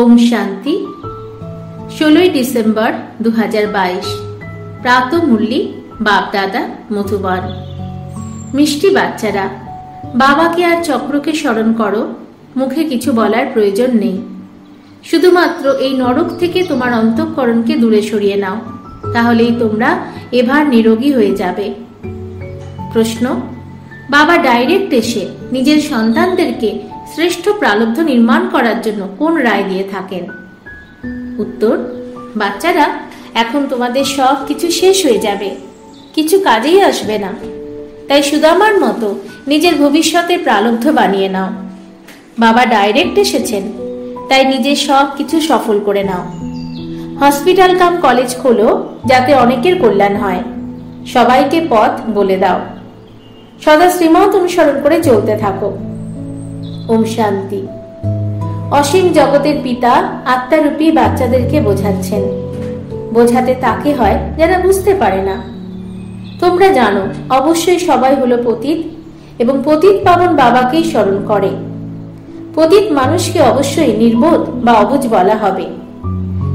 ওম শান্তি। ষোলোই ডিসেম্বর দু হাজার বাইশ। প্রাত মুল্লি বাপদাদা, মধুবন। মিষ্টি বাচ্চারা, বাবাকে আর চক্রকে স্মরণ করো, মুখে কিছু বলার প্রয়োজন নেই। শুধুমাত্র এই নরক থেকে তোমার অন্তঃকরণকে দূরে সরিয়ে নাও, তাহলেই তোমরা এবার নিরোগী হয়ে যাবে। প্রশ্ন, বাবা ডাইরেক্ট এসে নিজের সন্তানদেরকে শ্রেষ্ঠ প্রালব্ধ নির্মাণ করার জন্য কোন রায় দিয়ে থাকেন? উত্তর, বাচ্চারা, এখন তোমাদের সব কিছু শেষ হয়ে যাবে। কিছু কাজেই আসবে না। তাই সুদামার মতো নিজের ভবিষ্যতের প্রালব্ধ বানিয়ে নাও। বাবা ডাইরেক্ট এসেছেন, তাই নিজের সব কিছু সফল করে নাও। হসপিটাল কাম কলেজ খোলো, যাতে অনেকের কল্যাণ হয়। সবাইকে পথ বলে দাও। সদা শ্রীমত অনুসরণ করে চলতে থাকো। ওম শান্তি। অসীম জগতের পিতা আত্মারূপী বাচ্চাদেরকে বোঝাচ্ছেন। বোঝাতে তাকে হয় যারা বুঝতে পারে না। তোমরা জানো, অবশ্যই সবাই হলো পতিত এবং পতিত পাবন বাবাকেই স্মরণ করে। পতিত মানুষকে অবশ্যই নির্বোধ বা অবুজ বলা হবে।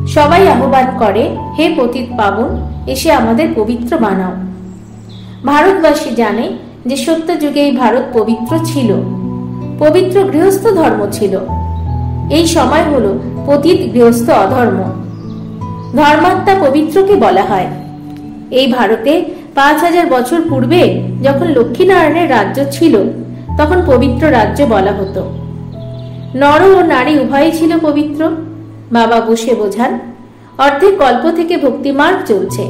সবাই আহ্বান করে, হে পতিত পাবন, এসে আমাদের পবিত্র বানাও। ভারতবাসী জানে যে সত্য যুগে এই ভারত পবিত্র ছিল। পবিত্র গৃহস্থ ধর্ম ছিল। এই সময় হলো পতিত গৃহস্থ অধর্ম। ধর্মাত্মা পবিত্রকে বলা হয়। এই ভারতে পাঁচ হাজার বছর পূর্বে যখন লক্ষ্মীনারায়ণের রাজ্য ছিল, তখন পবিত্র রাজ্য বলা হতো। নর ও নারী উভয়ই ছিল পবিত্র। বাবা বসে বোঝান, অর্ধেক কল্প থেকে ভক্তিমার্গ চলছে।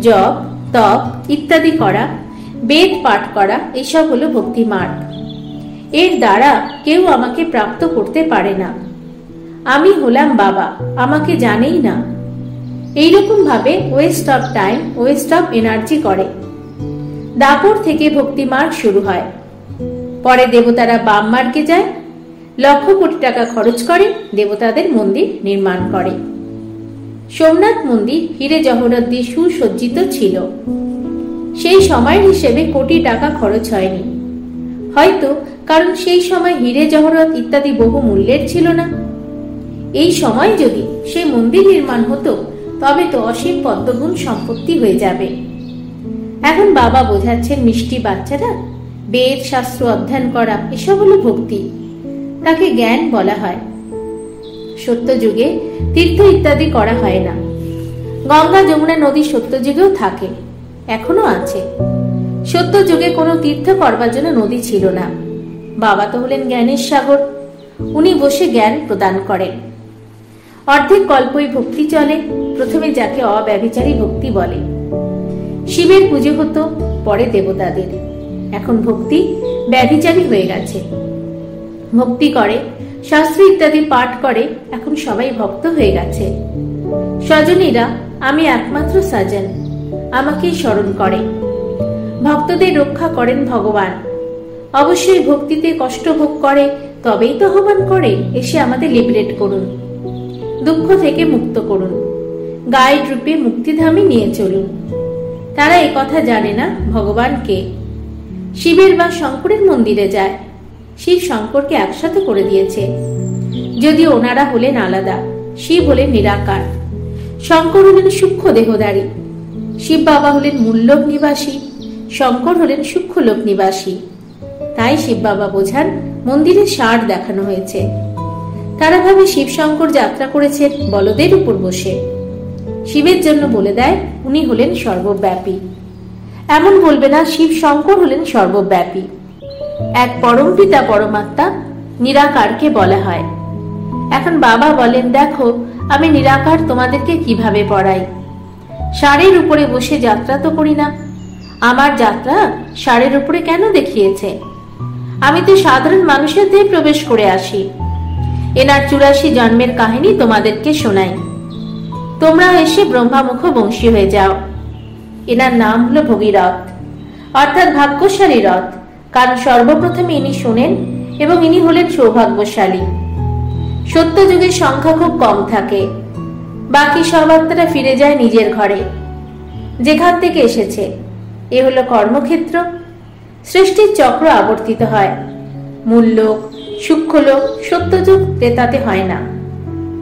জপ, তপ ইত্যাদি করা, বেদ পাঠ করা, এসব হলো ভক্তি মার্গ এর দ্বারা কেউ আমাকে প্রাপ্ত করতে পারে না। আমি হলাম বাবা, আমাকে জানেই না। এইরকম ভাবে waste of time waste of energy করে। দাপর থেকে ভক্তি মার্গ শুরু হয়। পরে দেবতারা বাম মার্গে যায়, লক্ষ কোটি টাকা খরচ করে, দেবতাদের মন্দির নির্মাণ করে। সোমনাথ মন্দির হিরে জহরত দিয়ে সুসজ্জিত ছিল। সেই সময়ের হিসেবে কোটি টাকা খরচ হয়নি। হয়তো কারণ সেই সময় হিরে জহরত ইত্যাদি বহু মূল্যের ছিল না। এই সময় যদি সেই মন্দির নির্মাণ হতো, তবে তো অসীম পদ্মগুণ সম্পত্তি হয়ে যাবে। এখন বাবা বোঝাচ্ছেন মিষ্টি বাচ্চারা, বেদ, শাস্ত্র, অধ্যয়ন করা, এসব হলো ভক্তি। তাকে জ্ঞান বলা হয়। সত্য যুগে তীর্থ ইত্যাদি করা হয় না। গঙ্গা, যমুনা নদী সত্য যুগেও থাকে, এখনও আছে। সত্য যুগে কোনো তীর্থ করবার জন্য নদী ছিল না। বাবা তো হলেন জ্ঞানের সাগর। উনি বসে জ্ঞান প্রদান করেন। অর্ধেক কল্পই ভক্তি চলে, প্রথমে যাকে অব্যভিচারী ভক্তি বলে। শিবের পুজো হতো পরে দেবতাদের। এখন ভক্তি ব্যভিচারী হয়ে গেছে। ভক্তি করে, শাস্ত্র ইত্যাদি পাঠ করে, এখন সবাই ভক্ত হয়ে গেছে। স্বজনীরা, আমি একমাত্র সাজন আমাকেই স্মরণ করে। ভক্তদের রক্ষা করেন ভগবান। অবশ্যই ভক্তিতে কষ্ট ভোগ করে, তবেই তো আহ্বান করে, এসে আমাদের লিবারেট করুন। দুঃখ থেকে মুক্ত করুন। গাইড রূপে মুক্তিধামে নিয়ে চলুন। তারা কথা জানে না ভগবান কে। শিবের বা শঙ্করের মন্দিরে যায়। শিব শঙ্করকে একসাথে করে দিয়েছে। যদি ওনারা হলেন আলাদা, শিব হলেন নিরাকার। শঙ্কর হলেন সূক্ষ্ম দেহদারী শিব বাবা হলেন মূল্যক নিবাসী, শঙ্কর হলেন সূক্ষ্ম লোক নিবাসী। তাই শিব বাবা বোঝান মন্দিরের সার দেখানো হয়েছে। তারা ভাবে শিব শঙ্কর যাত্রা করেছেন বলদের উপর বসে। শিবের জন্য বলে দেয়, উনি হলেন সর্বব্যাপী। এমন বলবে না শিব শঙ্কর হলেন সর্বব্যাপী। এক পরম পিতা, পরমাত্মা নিরাকারকে বলা হয়। এখন বাবা বলেন, দেখো, আমি নিরাকার তোমাদেরকে কীভাবে পড়াই? ষাঁড়ের উপরে বসে যাত্রা তো করি না। আমার যাত্রা ষাঁড়ের উপরে কেন দেখিয়েছে? আমি তো সাধারণ মানুষের দেহে প্রবেশ করে আসি। এনার চুরাশি জন্মের কাহিনী তোমাদেরকে শোনাই। তোমরা এসে ব্রহ্মামুখ বংশী হয়ে যাও। এনার নাম হলো ভগীরথ। অর্থাৎ ভাগ্যশালী রথ, কারণ সর্বপ্রথমে ইনি শোনেন এবং ইনি হলেন সৌভাগ্যশালী। সত্য যুগের সংখ্যা খুব কম থাকে। বাকি সব আত্মারা ফিরে যায় নিজের ঘরে। যেখান থেকে এসেছে। এ হলো কর্মক্ষেত্র। সৃষ্টির চক্র আবর্তিত হয়। মূল্য সূক্ষ্মলোক, সত্যযুগ ক্রেতাতে হয় না।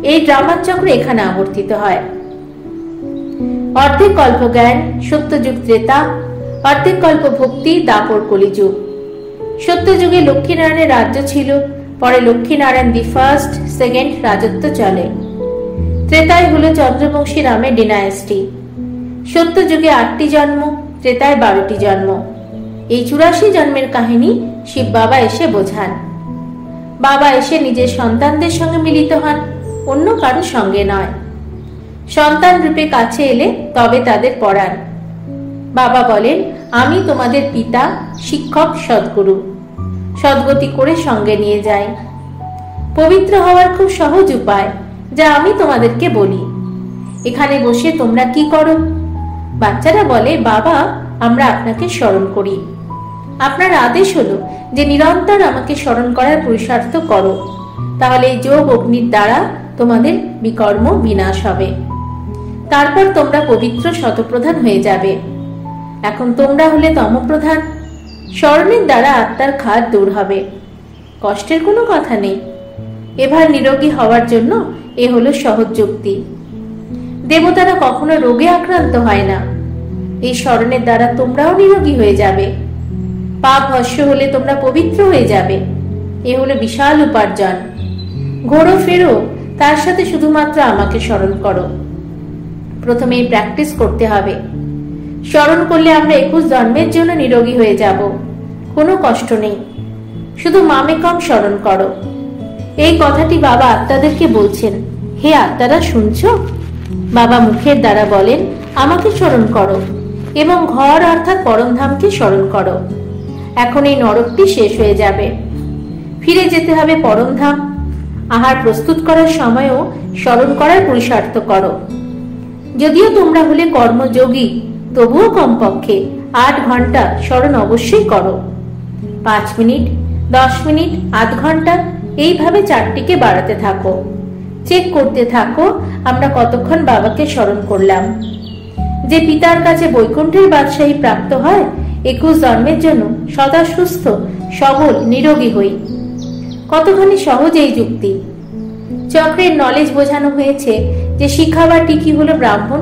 এই ড্রামার চক্র এখানে আবর্তিত হয়। অর্ধেক কল্প জ্ঞান সত্যযুগ ত্রেতা অর্ধেক কল্প ভক্তি দাপর কলিযুগ। সত্যযুগে লক্ষ্মীনারায়ণের রাজ্য ছিল, পরে লক্ষ্মীনারায়ণ দি ফার্স্ট সেকেন্ড রাজত্ব চলে। ত্রেতায় হল চন্দ্রবংশী নামে ডিনায়াস্টি সত্যযুগে আটটি জন্ম ত্রেতায় বারোটি জন্ম। এই চুরাশি জন্মের কাহিনী শিব বাবা এসে বোঝান। বাবা এসে নিজের সন্তানদের সঙ্গে মিলিত হন, অন্য কারও সঙ্গে নয়। সন্তান রূপে কাছে এলে তবে তাদের পড়ান। বাবা বলেন, আমি তোমাদের পিতা, শিক্ষক, সদ্গুরু। সদ্গতি করে সঙ্গে নিয়ে যাই। পবিত্র হওয়ার খুব সহজ উপায়, যা আমি তোমাদেরকে বলি। এখানে বসে তোমরা কি করো? বাচ্চারা বলে, বাবা, আমরা আপনাকে স্মরণ করি। আপনার আদেশ হলো যে নিরন্তর আমাকে স্মরণ করার পুরুষার্থ করো। তাহলে এই যোগ অগ্নির দ্বারা তোমাদের বিকর্ম বিনাশ হবে। তারপর তোমরা পবিত্র শতপ্রধান হয়ে যাবে। এখন তোমরা হলে তমপ্রধান। স্মরণের দ্বারা আত্মার খাদ দূর হবে। কষ্টের কোনো কথা নেই। এবার নিরোগী হওয়ার জন্য এ হলো সহজ যুক্তি। দেবতারা কখনো রোগে আক্রান্ত হয় না। এই স্মরণের দ্বারা তোমরাও নিরোগী হয়ে যাবে। পাপ ভস্য হলে তোমরা পবিত্র হয়ে যাবে। এ হলো বিশাল উপার্জন। ঘোরো, ফেরো, তার সাথে শুধুমাত্র আমাকে স্মরণ করো। প্রথমে এই প্র্যাকটিস করতে হবে। স্মরণ করলে আমরা একুশ জন্মের জন্য নিরোগী হয়ে যাব। কোনো কষ্ট নেই। শুধু মামে কম স্মরণ করো। এই কথাটি বাবা আত্মাদেরকে বলছেন, হে আত্মারা, শুনছ? বাবা মুখের দ্বারা বলেন, আমাকে স্মরণ করো এবং ঘর অর্থাৎ পরমধামকে স্মরণ করো। এখন এই নরকটি শেষ হয়ে যাবে। ফিরে যেতে হবে পরমধাম। আহার প্রস্তুত করার সময়ও স্মরণ করার পুরুষার্থ করো। যদিও তোমরা হলে কর্মযোগী, তবুও কমপক্ষে আট ঘণ্টা স্মরণ অবশ্যই করো। পাঁচ মিনিট, দশ মিনিট, আধ ঘণ্টা এইভাবে চারটিকে বাড়াতে থাকো। চেক করতে থাকো, আমরা কতক্ষণ বাবাকে স্মরণ করলাম। যে পিতার কাছে বৈকুণ্ঠের বাদশাহী প্রাপ্ত হয়, একুশ জন্মের জন্য সদা সুস্থ, সবল, নিরোগী হই। কতখানি সহজ এই যুক্তি? চক্রের নলেজ বোঝানো হয়েছে যে শিক্ষা বা টিকি হলো ব্রাহ্মণ,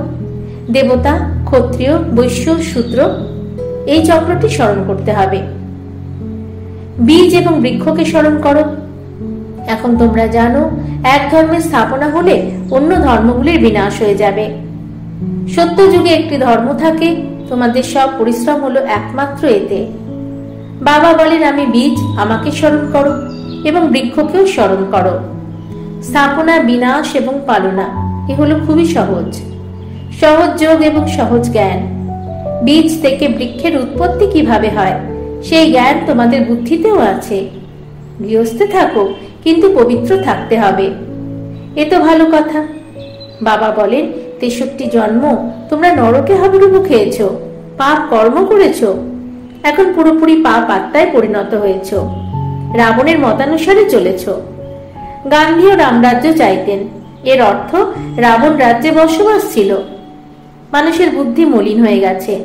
দেবতা, ক্ষত্রিয়, বৈশ্য সূত্র এই চক্রটি স্মরণ করতে হবে। বীজ এবং বৃক্ষকে স্মরণ করো। এখন তোমরা জানো, এক ধর্মের স্থাপনা হলে অন্য ধর্মগুলির বিনাশ হয়ে যাবে। সত্য যুগে একটি ধর্ম থাকে, তোমাদের সব পরিশ্রম হলো একমাত্র এতে। বাবা বলেন, আমি বীজ, আমাকে স্মরণ করো এবং বৃক্ষকেও স্মরণ করো। স্থাপনা, বিনাশ এবং পালনা, এ হলো খুবই সহজ। সহজ যোগ এবং সহজ জ্ঞান। বীজ থেকে বৃক্ষের উৎপত্তি কীভাবে হয়, সেই জ্ঞান তোমাদের বুদ্ধিতেও আছে। গৃহস্থে থাকো, কিন্তু পবিত্র থাকতে হবে। এ তো ভালো কথা। বাবা বলেন, তেষট্টি জন্ম তোমরা নরকে হাবুডুবু খেয়েছ, পাপ কর্ম করেছ এখন পুরোপুরি পাপ আত্মায় পরিণত হয়েছ। রাবণের মতানুসারে চলেছ। গান্ধীও রামরাজ্য চাইতেন। এর অর্থ, রাবণ রাজ্যে বসবাস ছিল। মানুষের বুদ্ধি মলিন হয়ে গেছে।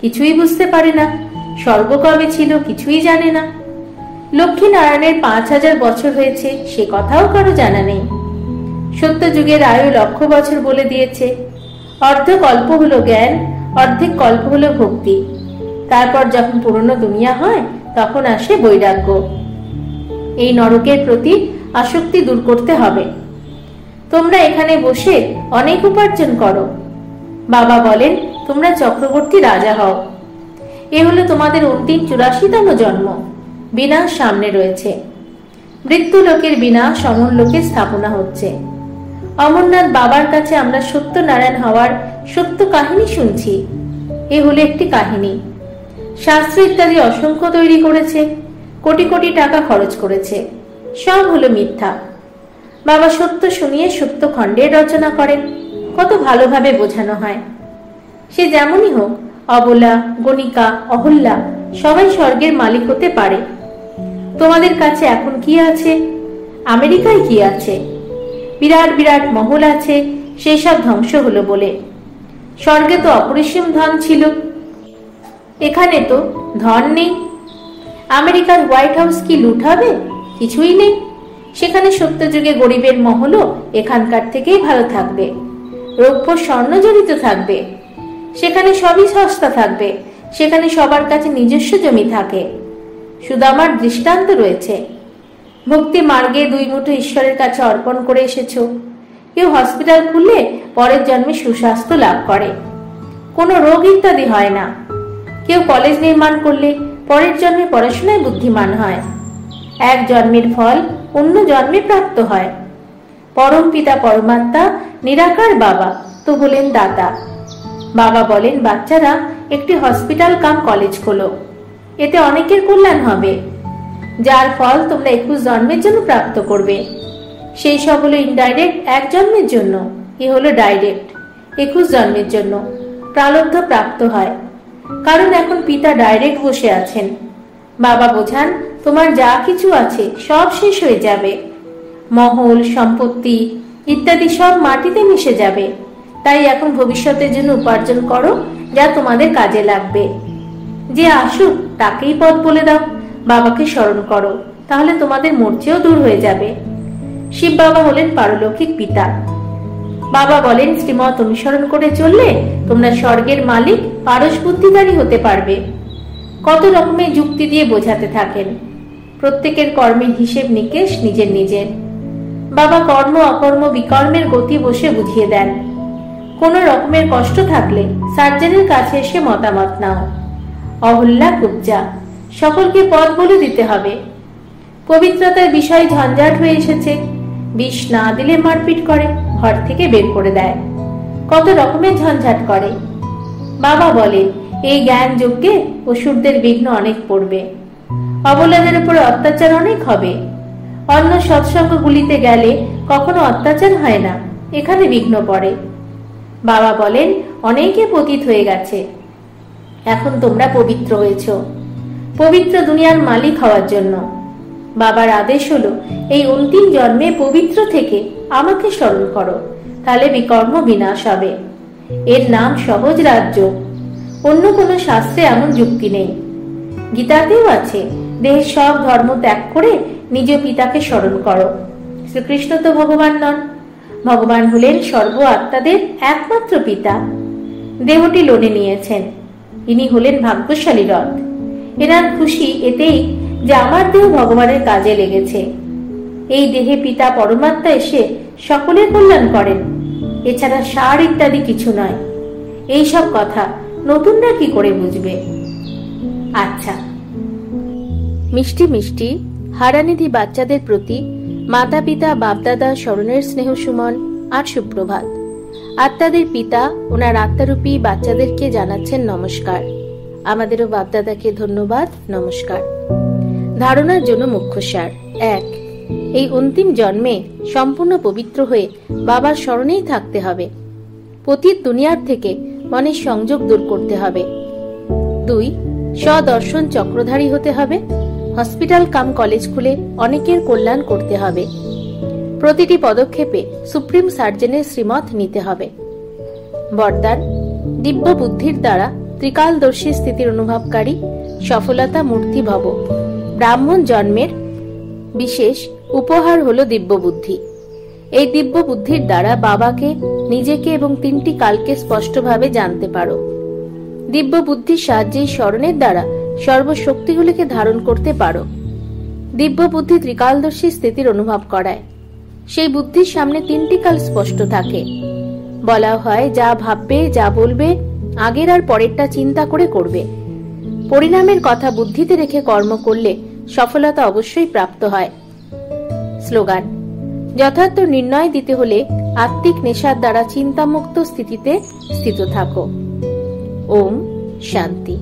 কিছুই বুঝতে পারে না। স্বর্গ কবে ছিল কিছুই জানে না। লক্ষ্মী নারায়ণের পাঁচ হাজার বছর হয়েছে, সে কথাও কারও জানা নেই। সত্য যুগের আয়ু লক্ষ বছর বলে দিয়েছে। অর্ধ কল্প হলো জ্ঞান, অর্ধেক কল্প হলো ভক্তি। তারপর যখন পুরনো দুনিয়া হয়, তখন আসে বৈরাগ্য। এই নরকের প্রতি আসক্তি দূর করতে হবে। তোমরা এখানে বসে অনেক উপার্জন করো। বাবা বলেন, তোমরা চক্রবর্তী রাজা হও। এ হলো তোমাদের অন্তিম চুরাশিতম জন্ম। বিনাশ সামনে রয়েছে। মৃত্যু লোকের বিনাশ অমর লোকের স্থাপনা হচ্ছে। অমরনাথ বাবার কাছে আমরা সত্যনারায়ণ হওয়ার সত্য কাহিনী শুনছি। এ হলো একটি কাহিনী। শাস্ত্র ইত্যাদি অসংখ্য তৈরি করেছে, কোটি কোটি টাকা খরচ করেছে। সব হলো মিথ্যা। বাবা সত্য শুনিয়ে সত্য খণ্ডের রচনা করেন। কত ভালোভাবে বোঝানো হয়। সে যেমনই হোক, অবলা, গণিকা, অহল্যা, সবাই স্বর্গের মালিক হতে পারে। তোমাদের কাছে এখন কি আছে? আমেরিকায় কি আছে? বিরাট বিরাট মহল আছে, সেই সব ধ্বংস হলো বলে। স্বর্গে তো অপরিসীম ধন ছিল। এখানে তো ধন নেই। আমেরিকার হোয়াইট হাউস কি লুট হবে? কিছুই নেই। সেখানে সত্যযুগে গরিবের মহলও এখানকার থেকেই ভালো থাকবে। রৌপ্য স্বর্ণ জড়িত থাকবে। সেখানে সবই সস্তা থাকবে। সেখানে সবার কাছে নিজস্ব জমি থাকে। শুধু আমার দৃষ্টান্ত রয়েছে। ভক্তি মার্গে দুই মুঠো ঈশ্বরের কাছে অর্পণ করে এসেছ। কেউ হসপিটাল খুললে পরের জন্মে সুস্বাস্থ্য লাভ করে। কোনো রোগ ইত্যাদি হয় না। কেউ কলেজ নির্মাণ করলে পরের জন্মে পড়াশোনায় বুদ্ধিমান হয়। এক জন্মের ফল অন্য জন্মে প্রাপ্ত হয়। পরম পিতা পরমাত্মা নিরাকার বাবা তো হলেন দাতা। বাবা বলেন, বাচ্চারা, একটি হসপিটাল কাম কলেজ খোলো। এতে অনেকের কল্যাণ হবে। যার ফল তোমরা একুশ জন্মের জন্য প্রাপ্ত করবে। সেই সব হলো ইনডাইরেক্ট এক জন্মের জন্য। এ হলো ডাইরেক্ট একুশ জন্মের জন্য। প্রালব্ধ প্রাপ্ত হয়। কারণ এখন পিতা ডাইরেক্ট বসে আছেন। বাবা বোঝান, তোমার যা কিছু আছে সব শেষ হয়ে যাবে। মহল, সম্পত্তি ইত্যাদি সব মাটিতে মিশে যাবে। তাই এখন ভবিষ্যতের জন্য উপার্জন করো, যা তোমাদের কাজে লাগবে। যে আসুক, তাকেই পথ বলে দাও। বাবাকে স্মরণ করো, তাহলে তোমাদের মূর্ছেও দূর হয়ে যাবে। শিব বাবা হলেন পারলৌকিক পিতা। বাবা বলেন শ্রীমত অনুসরণ করে চললে তোমরা স্বর্গের মালিক, পারস বুদ্ধিদারী হতে পারবে। কত রকমের যুক্তি দিয়ে বোঝাতে থাকেন। প্রত্যেকের কর্মের হিসেব নিকেশ নিজের নিজের। বাবা কর্ম, অকর্ম, বিকর্মের গতি বসে বুঝিয়ে দেন। কোন রকমের কষ্ট থাকলে সার্জনের কাছে এসে মতামত নাও। অহল্যা কুবজা, সকলকে পথ বলে দিতে হবে। পবিত্রতার বিষয় ঝঞ্ঝাট হয়ে এসেছে। বিষ না দিলে মারপিট করে। ঘর থেকে বের করে দেয়। কত রকমের ঝঞ্ঝাট করে। বাবা বলে, এই জ্ঞান যজ্ঞে অসুরদের বিঘ্ন অনেক পড়বে। অবলাদের উপরে অত্যাচার অনেক হবে। অন্য সৎসঙ্গগুলিতে গেলে কখনো অত্যাচার হয় না, এখানে বিঘ্ন পড়ে। বাবা বলেন, অনেকে পতিত হয়ে গেছে। এখন তোমরা পবিত্র হয়েছ। পবিত্র দুনিয়ার মালিক হওয়ার জন্য। বাবার আদেশ হলো, এই অন্তিম জন্মে পবিত্র থেকে আমাকে স্মরণ করো, তাহলে বিকর্ম বিনাশ হবে। এর নাম সহজ রাজ্য। অন্য কোনো শাস্ত্রে এমন যুক্তি নেই। গীতাতেও আছে দেহের সব ধর্ম ত্যাগ করে নিজ পিতাকে স্মরণ করো। শ্রীকৃষ্ণ তো ভগবান নন। ভগবান হলেন সর্ব আত্মাদের একমাত্র পিতা। দেহটি লোনে নিয়েছেন। ইনি হলেন ভাগ্যশালী রথ। এনার খুশি এতেই যে আমার দেহ ভগবানের কাজে লেগেছে। এই দেহে পিতা পরমাত্মা এসে সকলের কল্যাণ করেন। এছাড়া সার ইত্যাদি কিছু নয়। এই সব কথা নতুনরা কি করে বুঝবে? আচ্ছা। মিষ্টি মিষ্টি, হারানিধি বাচ্চাদের প্রতি মাতা পিতা বাপদাদা স্মরণের স্নেহ সুমন আর সুপ্রভাত। আত্মাদের পিতা, ওনার আত্মারূপী বাচ্চাদেরকে জানাচ্ছেন নমস্কার। আমাদেরও বাপদাদাকে ধন্যবাদ, নমস্কার। ধারণার জন্য মুখ্য সার, এক এই অন্তিম জন্মে সম্পূর্ণ পবিত্র হয়ে বাবার স্মরণেই থাকতে হবে। পতীত দুনিয়ার থেকে মনের সংযোগ দূর করতে হবে। দুই, স্বদর্শন চক্রধারী হতে হবে। হসপিটাল কাম কলেজ খুলে অনেকের কল্যাণ করতে হবে। প্রতিটি পদক্ষেপে সুপ্রিম সার্জনের শ্রীমত নিতে হবে। বরদান, দিব্য বুদ্ধির দ্বারা ত্রিকালদর্শী স্থিতির অনুভবকারী সফলতা মূর্তি ভব। ব্রাহ্মণ জন্মের বিশেষ উপহার হলো দিব্য বুদ্ধি এই দিব্য বুদ্ধির দ্বারা বাবাকে, নিজেকে এবং তিনটি কালকে স্পষ্টভাবে জানতে পারো। দিব্য বুদ্ধির সাহায্যে স্মরণের দ্বারা সর্বশক্তিগুলিকে ধারণ করতে পারো। দিব্য বুদ্ধি ত্রিকালদর্শী স্থিতির অনুভব করায়। সেই বুদ্ধির সামনে তিনটি কাল স্পষ্ট থাকে। বলা হয়, যা ভাববে, যা বলবে, আগের আর পরেরটা চিন্তা করে করবে। পরিণামের কথা বুদ্ধিতে রেখে কর্ম করলে সফলতা অবশ্যই প্রাপ্ত হয়। স্লোগান। যথার্থ নির্ণয় দিতে হলে আত্মিক নেশার দ্বারা চিন্তামুক্ত স্থিতিতে স্থিত থাকো। ওম শান্তি।